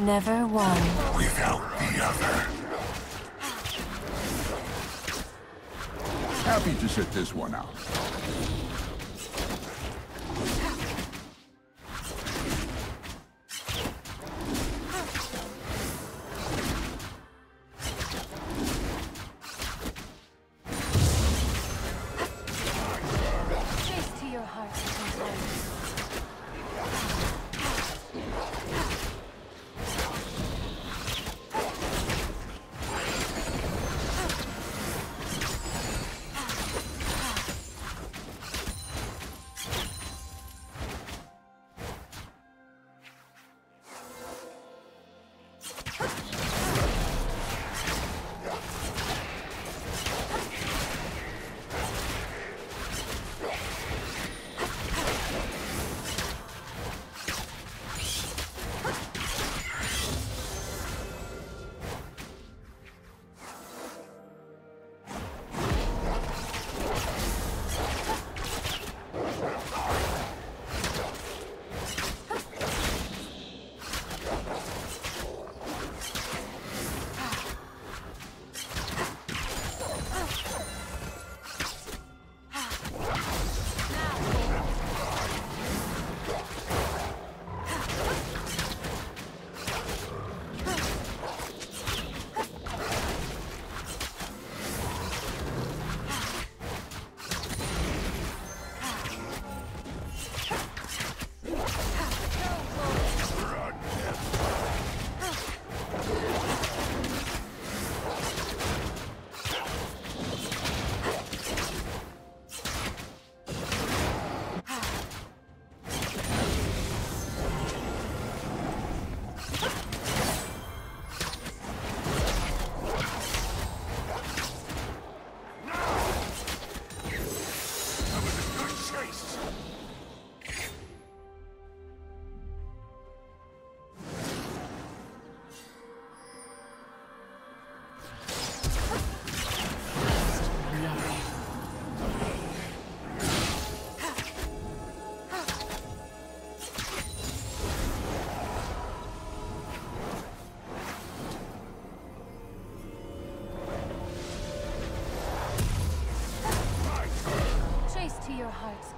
Never one. without the other. Happy to sit this one out.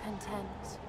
Content.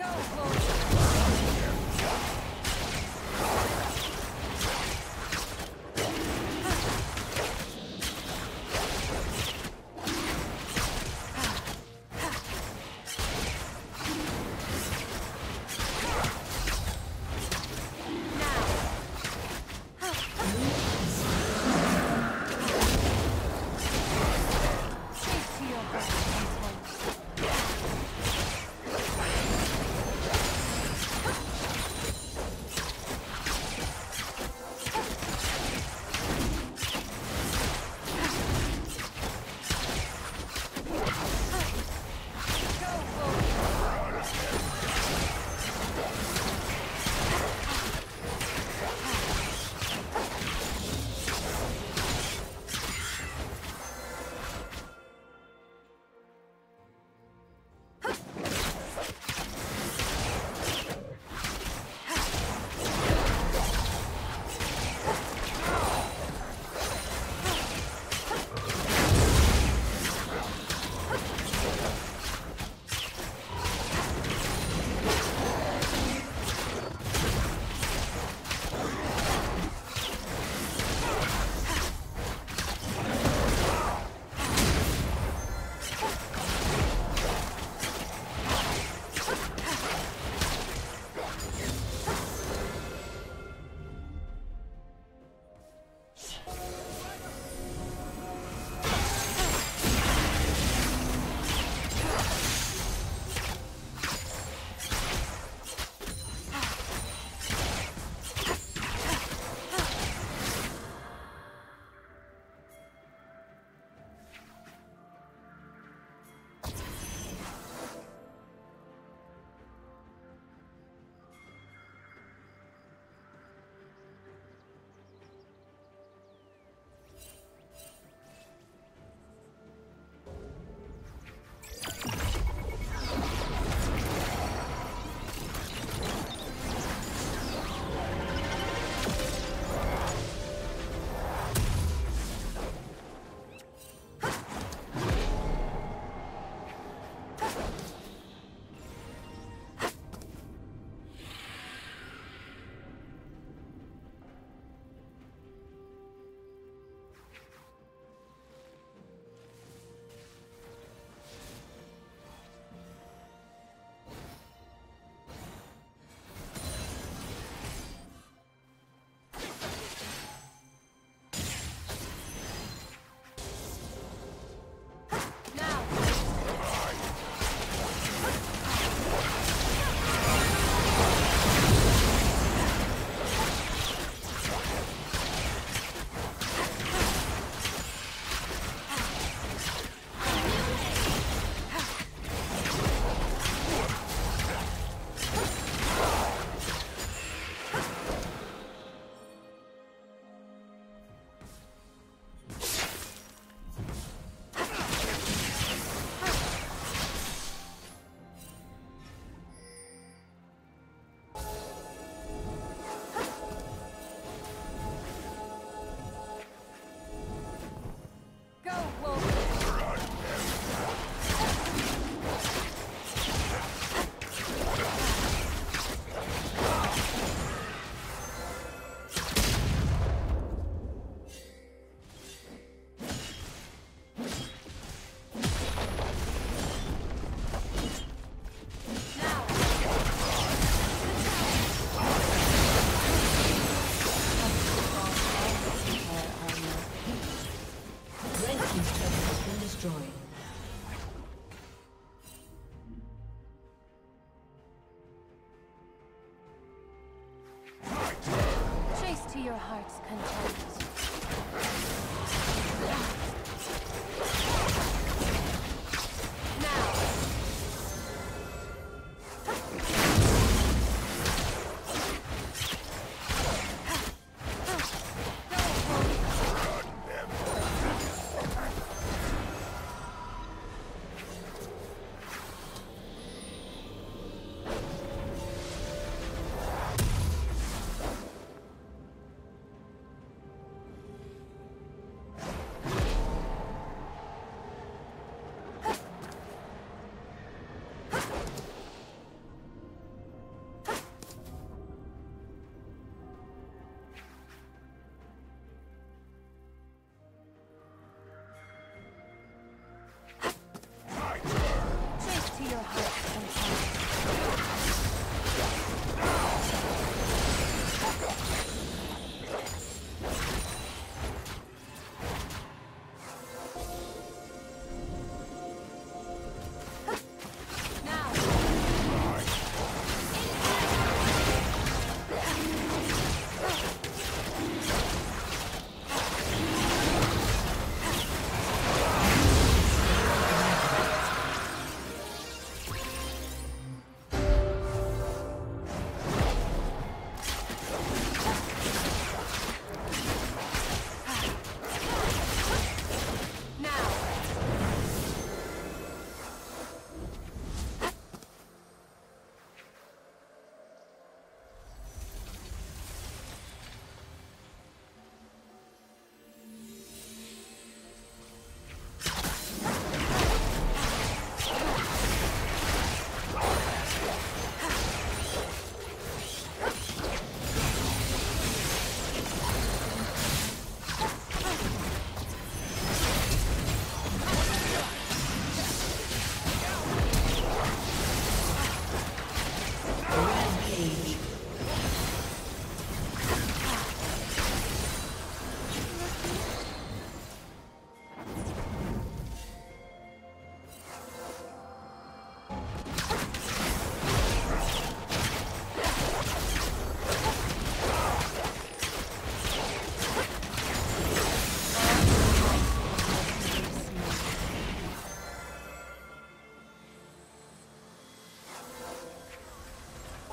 Go,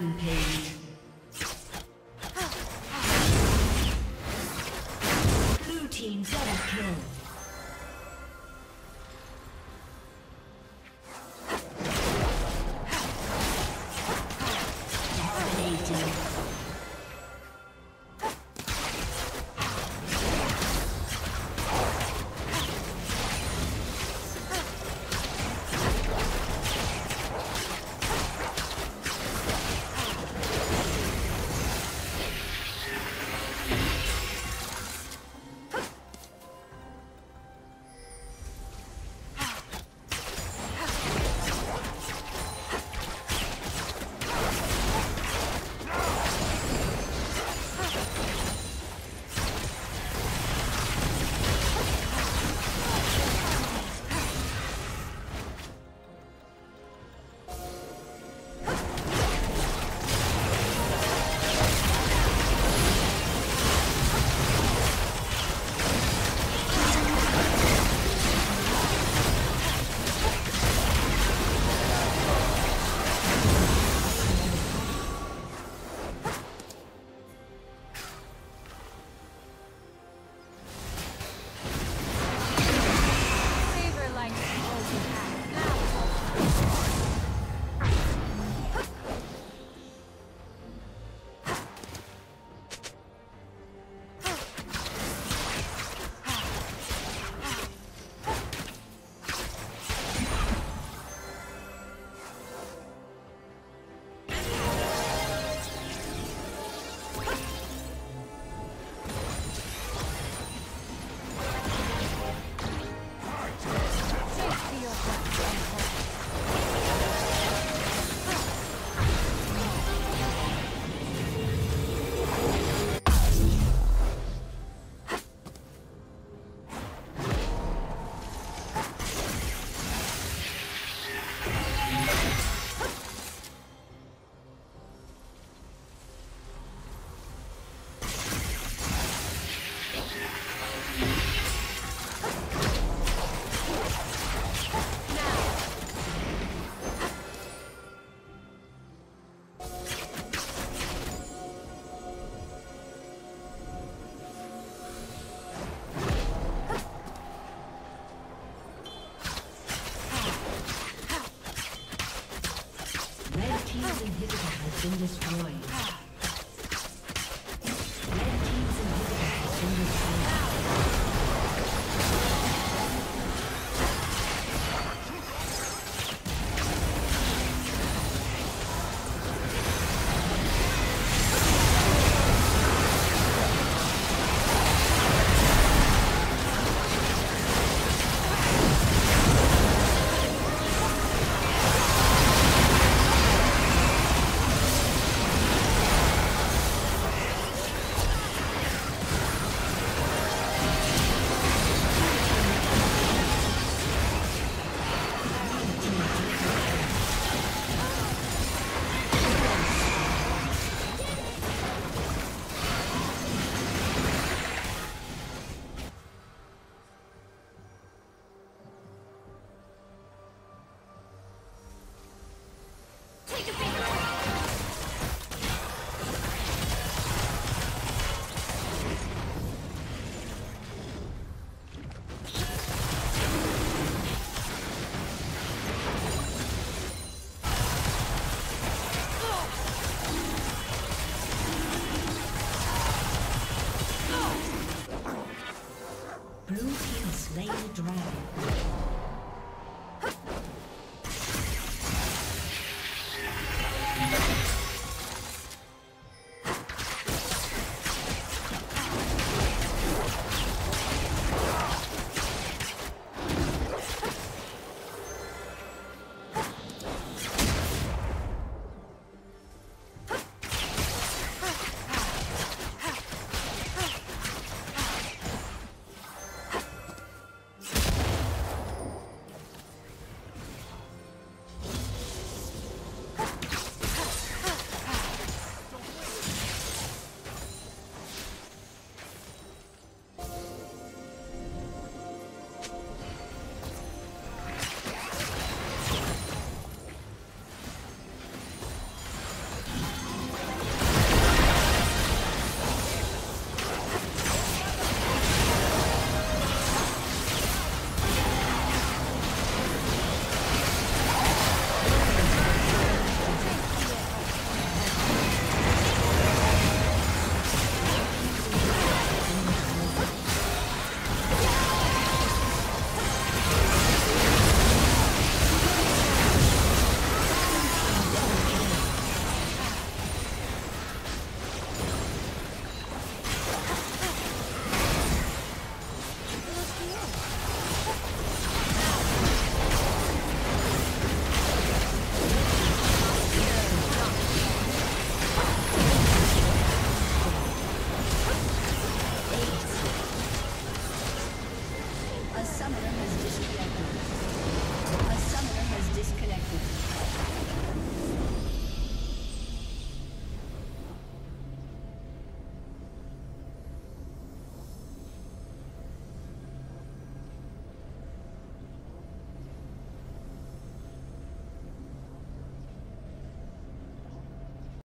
Rampage.